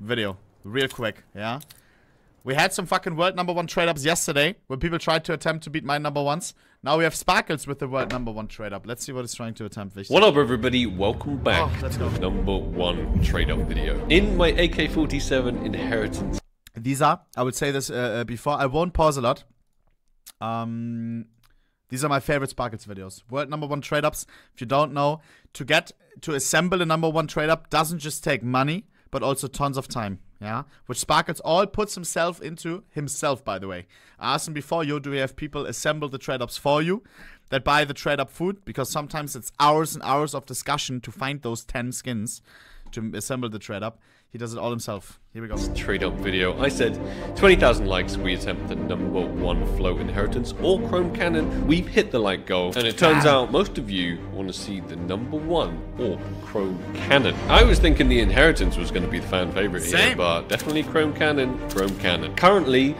video real quick, yeah? We had some fucking world number one trade ups yesterday where people tried to attempt to beat my number ones. Now we have Sparkles with the world number one trade up. Let's see what it's trying to attempt. What up, everybody? Welcome back Oh, let's to go. the number one trade up video. In my AK 47 inheritance These are, I would say this uh, uh, before, I won't pause a lot. Um, these are my favorite Sparkles videos. World number one trade ups. If you don't know, to get to assemble a number one trade up doesn't just take money, but also tons of time. Yeah, which Sparkles all puts himself into himself. By the way, I asked him before. Yo, do we have people assemble the trade ups for you? That buy the trade up food because sometimes it's hours and hours of discussion to find those ten skins to assemble the trade up. He does it all himself. Here we go. trade up video, I said 20,000 likes, we attempt the number one float inheritance or chrome cannon. We've hit the like goal, and it turns out most of you want to see the number one or chrome cannon. I was thinking the inheritance was going to be the fan favorite here, Same. but definitely chrome cannon, chrome cannon. Currently,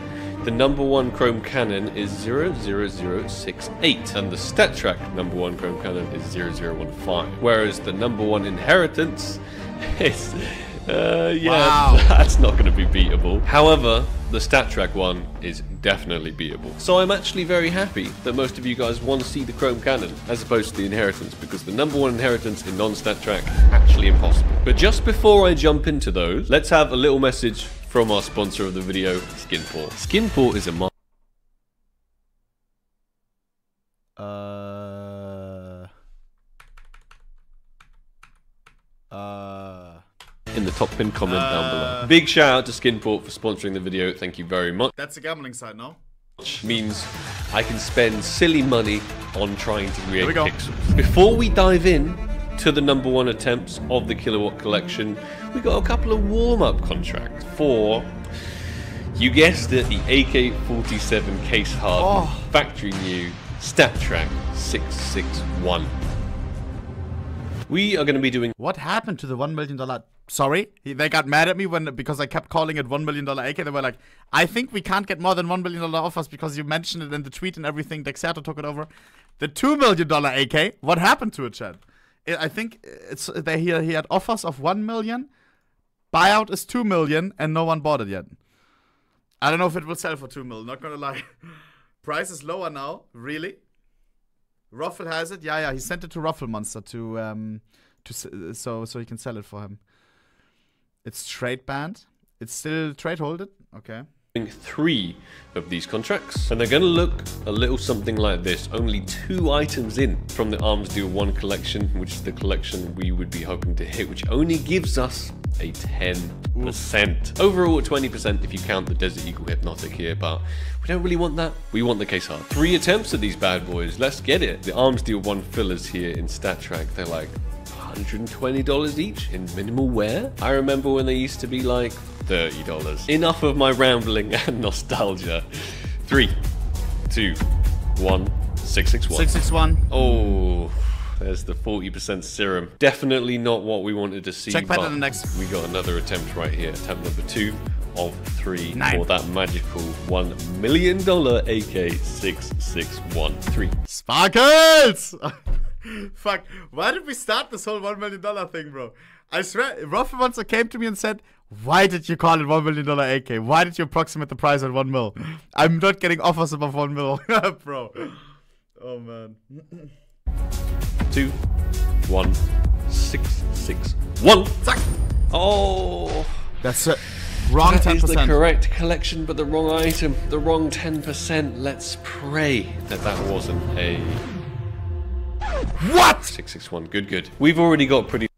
the number one Chrome Cannon is 00068, and the StatTrak number one Chrome Cannon is 0015. Whereas the number one inheritance is, uh, yeah, Wow. that's not going to be beatable. However, the StatTrak one is definitely beatable. So I'm actually very happy that most of you guys want to see the Chrome Cannon as opposed to the inheritance because the number one inheritance in non-StatTrak actually impossible. But just before I jump into those, let's have a little message from our sponsor of the video, Skinport. Skinport is a mar- Uh. Uh. in the top pin comment down Uh. below. Big shout out to Skinport for sponsoring the video. Thank you very much. That's a gambling site, no? Which means I can spend silly money on trying to create pixels. Before we dive in to the number one attempts of the Kilowatt collection, we got a couple of warm-up contracts for you guessed it, the AK-47 case hard Oh. factory new StatTrak 661. We are going to be doing What happened to the one million dollar? Sorry, he, they got mad at me when because I kept calling it one million dollar AK. They were like, "I think we can't get more than one million dollar offers because you mentioned it in the tweet and everything." Dexerto took it over. The two million dollar AK. What happened to it, Chad? I I think it's they he, he had offers of one million. Buyout is two million, and no one bought it yet. I don't know if it will sell for two mil. Not gonna lie. Price is lower now. Really? Ruffle has it. Yeah, yeah. He sent it to Ruffle Monster to um to so so he can sell it for him. It's trade banned. It's still trade holded. Okay. three of these contracts, and they're going to look a little something like this. Only two items in from the Arms Deal 1 collection, which is the collection we would be hoping to hit, which only gives us a 10%. Overall, 20% if you count the Desert Eagle Hypnotic here, but we don't really want that. We want the case hard. Three attempts at these bad boys. Let's get it. The Arms Deal 1 fillers here in StatTrak, they're like $120 each in minimal wear. I remember when they used to be like $30. Enough of my rambling and nostalgia. Three, two, one, six, six, one. Six six one. Oh, there's the 40% serum. Definitely not what we wanted to see. Check pattern next. We got another attempt right here. Attempt number two of three Nine. for that magical $1 million AK6613. Sparkles! Fuck. Why did we start this whole one million dollar thing, bro? I swear, Ruffle Monster came to me and said, "Why did you call it one million dollar AK? Why did you approximate the price at one mil? I'm not getting offers above one mil, bro." Oh man. Two, one, six, six, one. Zack. Oh, That's it. Wrong that ten is the correct collection, but the wrong item, the wrong 10%. Let's pray that that wasn't a What? 661. Good, good. We've already got pretty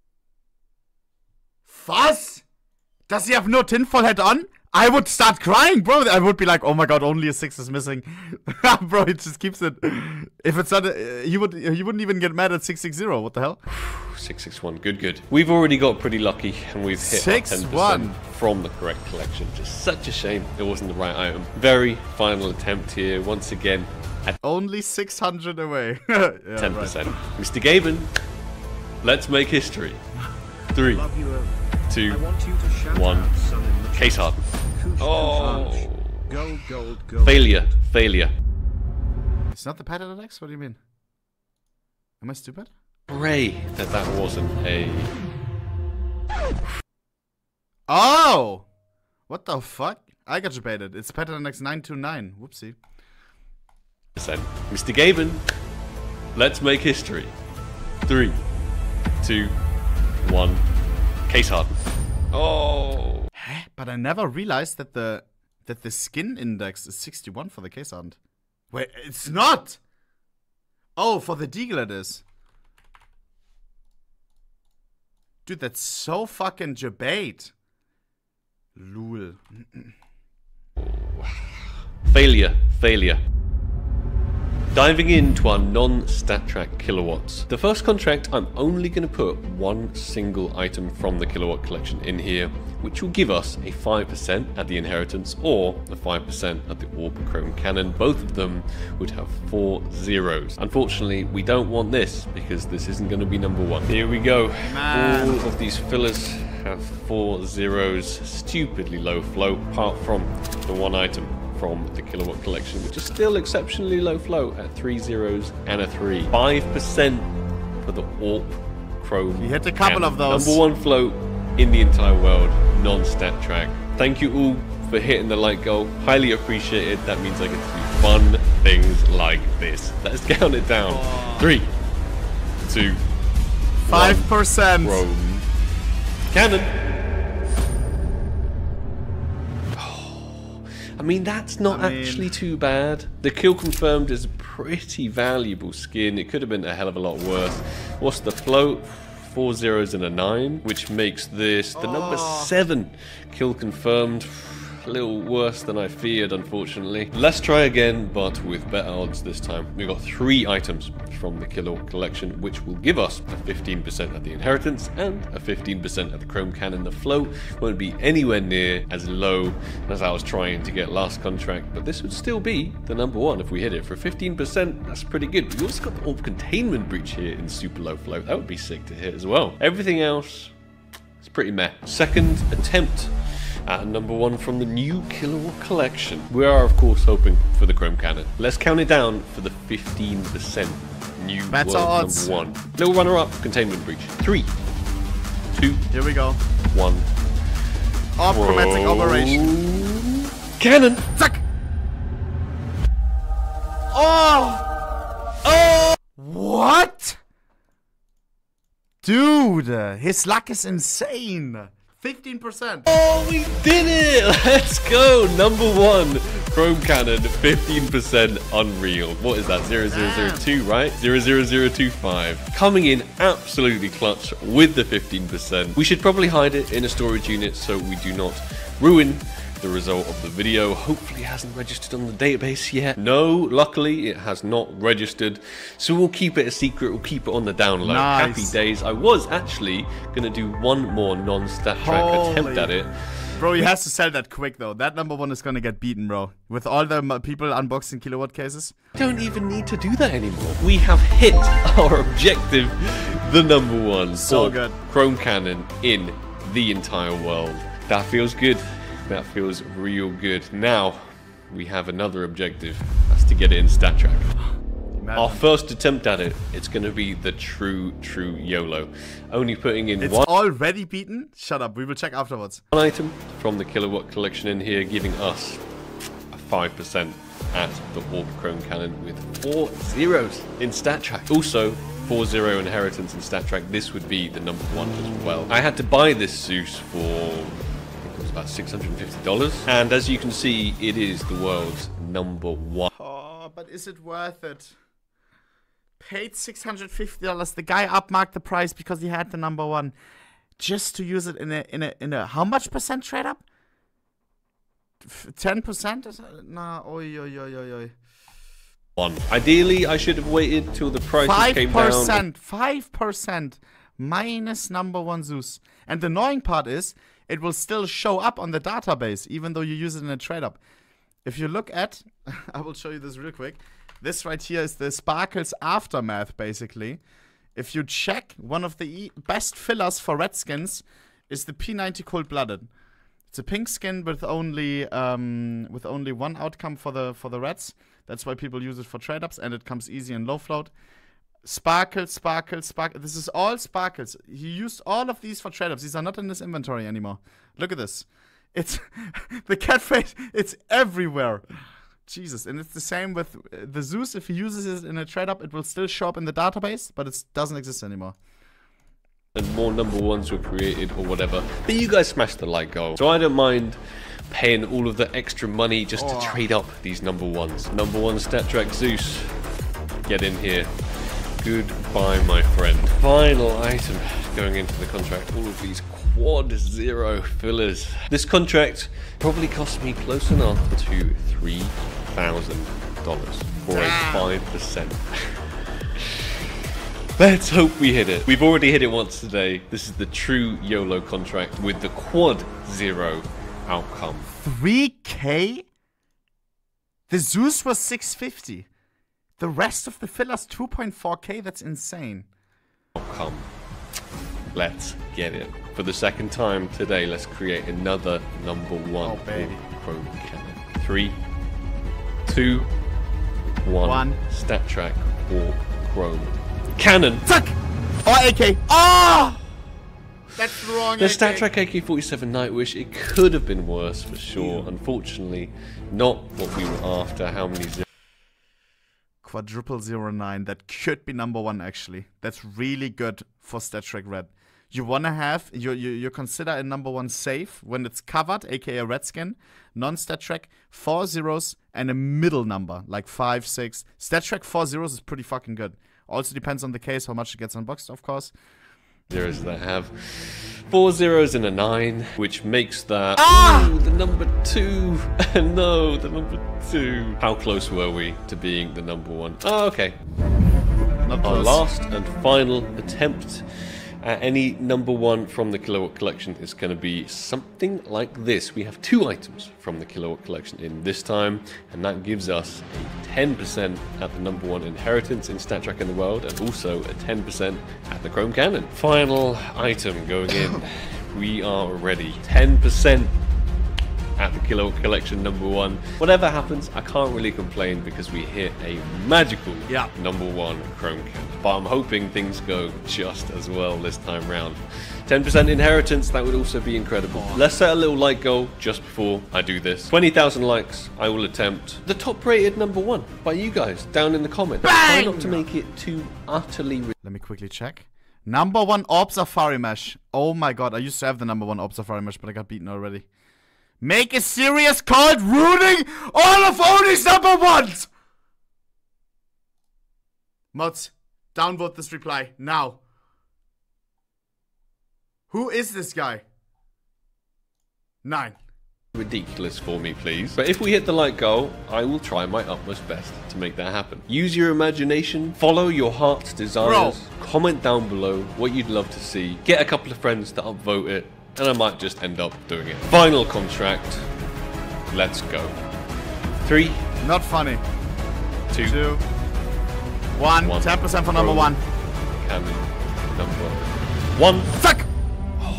Was? Does he have no tinfoil hat on? I would start crying, bro. I would be like, "Oh my god, only a six is missing." bro, it just keeps it. If it's not, a, he would. He wouldn't even get mad at six six zero. What the hell? 661. Good, good. We've already got pretty lucky, and we've hit our 6-1. 10% from the correct collection. Just such a shame it wasn't the right item. Very final attempt here, once again, at Only six hundred away. yeah, 10%. right. Mr. Gaben, let's make history. Three, Love you all. two, I want you to shout one. out, son case hard. Oh, Gold, gold, gold. failure, failure. It's not the pattern X. What do you mean? Am I stupid? Pray that that wasn't a Oh! What the fuck? I got debated. It's pattern X929. Whoopsie. Percent. Mr. Gaben, let's make history. Three, two, one. Case harden. Oh. But I never realized that the that the skin index is 61 for the case hardened. Wait, it's not! Oh, for the Deagle it is. Dude, that's so fucking debate. Lul. Failure, failure. Diving into our non-StatTrak kilowatts. The first contract, I'm only going to put one single item from the kilowatt collection in here, which will give us a 5% at the inheritance or a 5% at the AWP Chrome Cannon. Both of them would have four zeros. Unfortunately, we don't want this because this isn't going to be number one. Here we go. Man. All of these fillers have four zeros, stupidly low flow, apart from the one item from the kilowatt collection, which is still exceptionally low flow at three zeros and a three. Five percent for the AWP Chrome. You hit a couple of those. Number one float in the entire world, non-StatTrak. Thank you all for hitting the like goal. Highly appreciated. That means I get to do fun things like this. Let's count it down. Three, two, 5%. Chrome Cannon. I mean, that's not I mean- actually too bad. The kill confirmed is a pretty valuable skin. It could have been a hell of a lot worse. What's the float? Four zeros and a nine, which makes this the number Oh. seven kill confirmed. A little worse than I feared, unfortunately. Let's try again, but with better odds this time. We got three items from the Kilowatt collection, which will give us a 15% of the inheritance and a 15% of the Chrome Cannon. The float won't be anywhere near as low as I was trying to get last contract, but this would still be the number one if we hit it. For 15%, that's pretty good. We also got the AWP Containment Breach here in super low float. That would be sick to hit as well. Everything else, it's pretty meh. Second attempt at number one from the new Kilowatt collection. We are, of course, hoping for the Chrome Cannon. Let's count it down for the 15% new Better world odds. number one. Little runner-up, Containment Breach. Three, two, Here we go. one. Orb chromatic operation. Cannon! Zack! Oh! Oh! What? Dude, his luck is insane. 15%. Oh, we did it! Let's go! Number one, Chrome Cannon, 15% unreal. What is that? 0002, right? 00025. Coming in absolutely clutch with the 15%. We should probably hide it in a storage unit so we do not ruin the result of the video. Hopefully hasn't registered on the database yet. No, luckily it has not registered. So we'll keep it a secret, we'll keep it on the download. Nice. Happy days. I was actually gonna do one more non-StatTrak attempt at it. Bro, he has to sell that quick though. That number one is gonna get beaten, bro. With all the people unboxing kilowatt cases. don't even need to do that anymore. We have hit our objective, the number one So good. Chrome Cannon in the entire world. That feels good. That feels real good. Now we have another objective. That's to get it in StatTrak. Our first attempt at it, it's going to be the true, true YOLO. Only putting in one. It's one already beaten? Shut up, we will check afterwards. One item from the kilowatt collection in here, giving us a 5% at the AWP Chrome Cannon with four zeros in StatTrak. Also, four zero inheritance in StatTrak. This would be the number one as well. I had to buy this Zeus for about $650. And as you can see, it is the world's number one. Oh, but is it worth it? Paid $650. The guy upmarked the price because he had the number one. Just to use it in a in a in a how much percent trade up? Ten percent? Nah, oi oi oi oi oi. One. Ideally, I should have waited till the prices Five came down. 5%, five percent minus number one Zeus. And the annoying part is, it will still show up on the database, even though you use it in a trade up. If you look at, I will show you this real quick. This right here is the Sparkles aftermath, basically. If you check, one of the e- best fillers for Redskins is the P90 Cold Blooded. It's a pink skin with only um, with only one outcome for the for the reds. That's why people use it for trade ups, and it comes easy and low float. Sparkle, sparkle, sparkle. This is all sparkles. He used all of these for trade ups. These are not in his inventory anymore. Look at this. It's the cat face. It's everywhere. Jesus, and it's the same with uh, the Zeus. If he uses it in a trade up, it will still show up in the database, but it doesn't exist anymore. and more number ones were created or whatever. But you guys smashed the like goal. So I don't mind paying all of the extra money just Oh. to trade up these number ones. Number one StatTrak Zeus. Get in here. Goodbye, my friend. Final item going into the contract. All of these quad zero fillers. This contract probably cost me close enough to three thousand dollars for a ah. five percent. Let's hope we hit it. We've already hit it once today. This is the true YOLO contract with the quad zero outcome. 3k? The Zeus was 650. The rest of the fillers 2.4k. That's insane. Come, Let's get it. For the second time today, let's create another number one Oh, baby. Chrome cannon. Three, two, one. One. StatTrak or Chrome. Cannon. Fuck! Or AK. Ah! That's the wrong The AK. StatTrak AK-47 Nightwish, it could have been worse for sure. Unfortunately, not what we were after. How many? Quadruple zero nine. That could be number one actually. That's really good for StatTrak Red. You wanna have you you you consider a number one safe when it's covered, aka red skin, non StatTrak, four zeros and a middle number, like five, six. StatTrak four zeros is pretty fucking good. Also depends on the case, how much it gets unboxed, of course. Zeros that have four zeros and a nine, which makes that Ah! Ooh, the number two. no, the number two. How close were we to being the number one? Oh, okay. Our last and final attempt at any number one from the Kilowatt Collection is going to be something like this. We have two items from the Kilowatt Collection in this time, and that gives us a 10% at the number one inheritance in StatTrak in the world, and also a 10% at the Chrome Cannon. Final item going in. we are ready. 10% at the Kilowatt Collection number one. Whatever happens, I can't really complain because we hit a magical Yeah. number one Chrome Cannon. But I'm hoping things go just as well this time round. 10% inheritance, that would also be incredible. Oh. Let's set a little like goal just before I do this. 20,000 likes, I will attempt the top rated number one by you guys down in the comments. Try not to make it too utterly Let me quickly check. Number one AWP Safari Mesh. Oh my god, I used to have the number one AWP Safari Mesh, but I got beaten already. Make a serious called ruining all of Oni's number ones! Mods, downvote this reply now. Who is this guy? Nine. ridiculous for me, please. But if we hit the like goal, I will try my utmost best to make that happen. Use your imagination, follow your heart's desires, comment down below what you'd love to see, get a couple of friends to upvote it, and I might just end up doing it. Final contract. Let's go. Three, Not funny. two, Two. One. One. 10% for number Roll. one. cannon, number one. Fuck!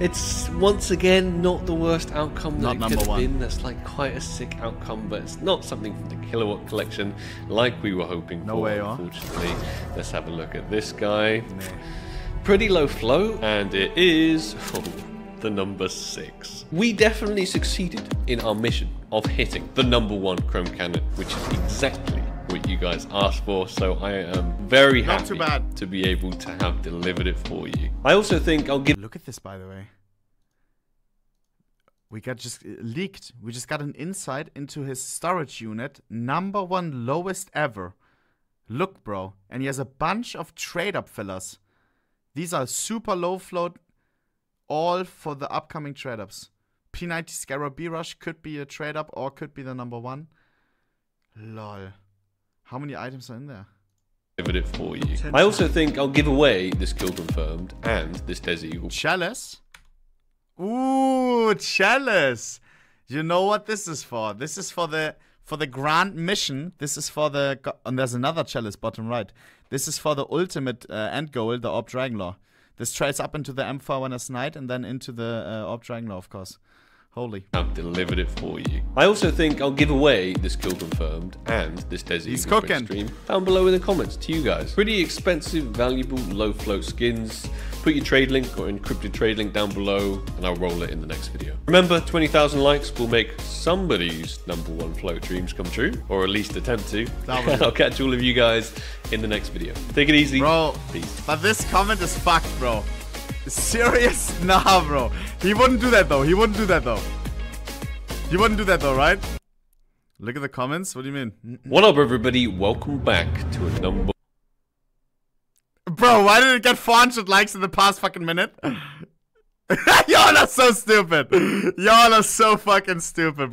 It's once again not the worst outcome that Not it could have one. been. That's like quite a sick outcome, but it's not something from the kilowatt collection like we were hoping No for. way, huh? Unfortunately, let's have a look at this guy. Pretty low flow, and it is oh, the number six. We definitely succeeded in our mission of hitting the number one Chrome Cannon, which is exactly what you guys asked for. So I am very Not happy too bad. to be able to have delivered it for you. I also think I'll give. Look at this, by the way. We got just uh, leaked. We just got an insight into his storage unit. Number one lowest ever. Look, bro. And he has a bunch of trade up fillers. These are super low float, all for the upcoming trade ups. P90 Scarab B Rush could be a trade up or could be the number one. Lol. How many items are in there? delivered it for you. I also think I'll give away this kill confirmed and this Des Eagle. Chalice? Ooh, chalice. You know what this is for? This is for the for the grand mission. This is for the and there's another chalice bottom right. This is for the ultimate uh, end goal, the AWP Dragon Lore. This trails up into the M4 when it's night and then into the uh, AWP Dragon Lore, of course. Holy. I've delivered it for you. I also think I'll give away this kill confirmed and this Desi He's Eagle Sprint cooking. stream down below in the comments to you guys. Pretty expensive, valuable, low float skins. Put your trade link or encrypted trade link down below and I'll roll it in the next video. Remember, 20,000 likes will make somebody's number one float dreams come true, or at least attempt to. I'll catch all of you guys in the next video. Take it easy. Bro, Peace. but this comment is fucked, bro. Serious? Nah, bro. He wouldn't do that, though. He wouldn't do that, though. He wouldn't do that, though, right? Look at the comments. What do you mean? What up, everybody? Welcome back to a number Bro, why did it get 400 likes in the past fucking minute? Y'all are so stupid. Y'all are so fucking stupid, bro.